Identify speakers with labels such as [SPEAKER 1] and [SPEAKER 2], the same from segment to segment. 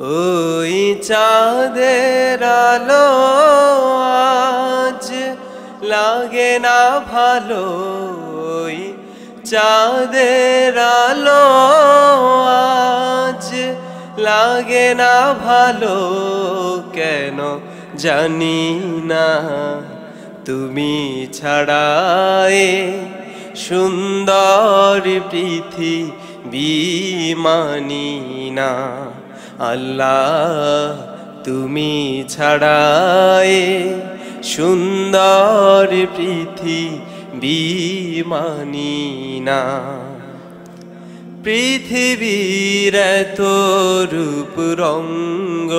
[SPEAKER 1] ওই চাঁদের আলো আজ লাগে না ভালো। ওই চাঁদের আলো আজ লাগে না ভালো। কেন জানি না। তুমি ছাড়ায় সুন্দর পৃথিবী মানি না। আল্লাহ, তুমি ছাড়ায় সুন্দর পৃথিবী মানি না। পৃথিবীর তো রূপ রঙ্গ,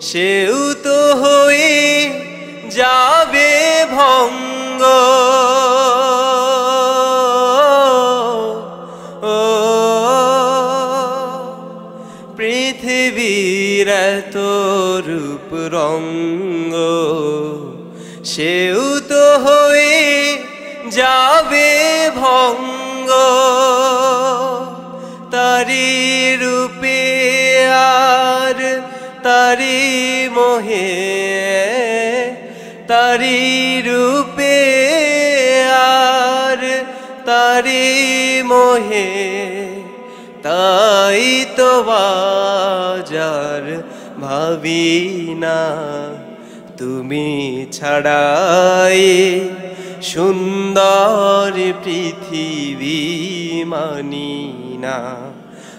[SPEAKER 1] সেও তো হয়ে পৃথিবীর রূপ রঙ্গ, সেও তো হয়ে যাবে ভঙ্গ। তারি রূপে আর তারি মোহে, তারি রূপে আর তারি মোহে। তাই তো বাজার ভাবি না। তুমি ছাড়াই সুন্দর পৃথিবী মানি না।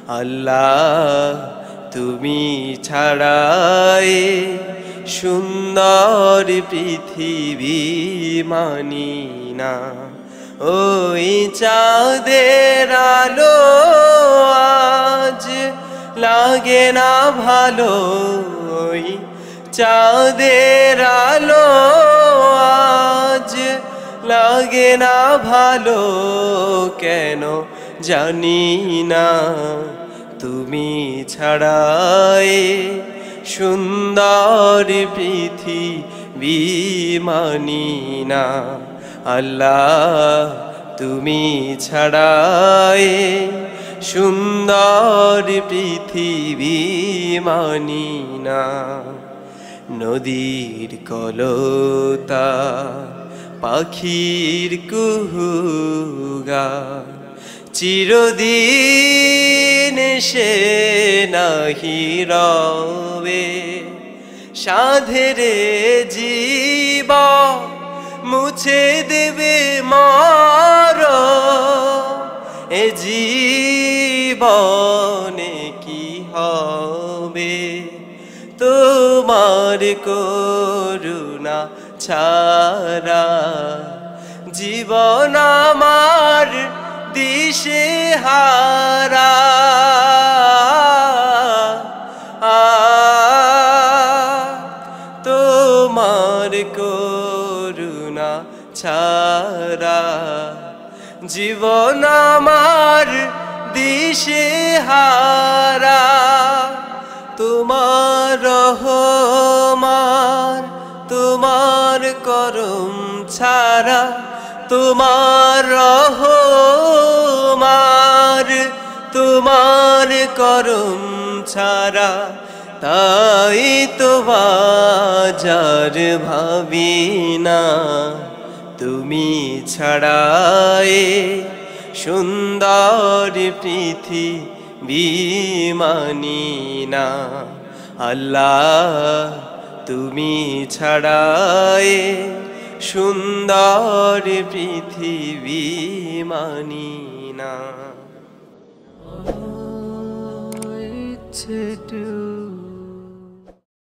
[SPEAKER 1] আল্লাহ, তুমি ছাড়াই সুন্দর পৃথিবী মানি না। ওই চাঁদের আলো লাগে না ভালো চাঁদের আলো আজ লাগে না ভালো, কেন জানি না। তুমি ছাড়াই সুন্দর পৃথিবী মানি না। আল্লাহ, তুমি ছাড়াই সুন্দর পৃথিবী মানি না নদীর কলতা, পাখির কুহুগা, চিরদিন সে নাহি রবে। সাধেরে জীবা মুছে দেবে মার, এ জীবনে তোমার করুণা ছাড়া জীবন আমার দিশে হারা। তোমার করুণা ছাড়া জীবন আমার দিশে হারা। ছাড়া তোমার রহমার তোমার করম ছাড়া তাই তো বাজার ভাবি না। তুমি ছাড়ায় সুন্দর পৃথিবী মানি না। আল্লাহ, তুমি ছাড়ায় সুন্দর পৃথিবী মানি না
[SPEAKER 2] do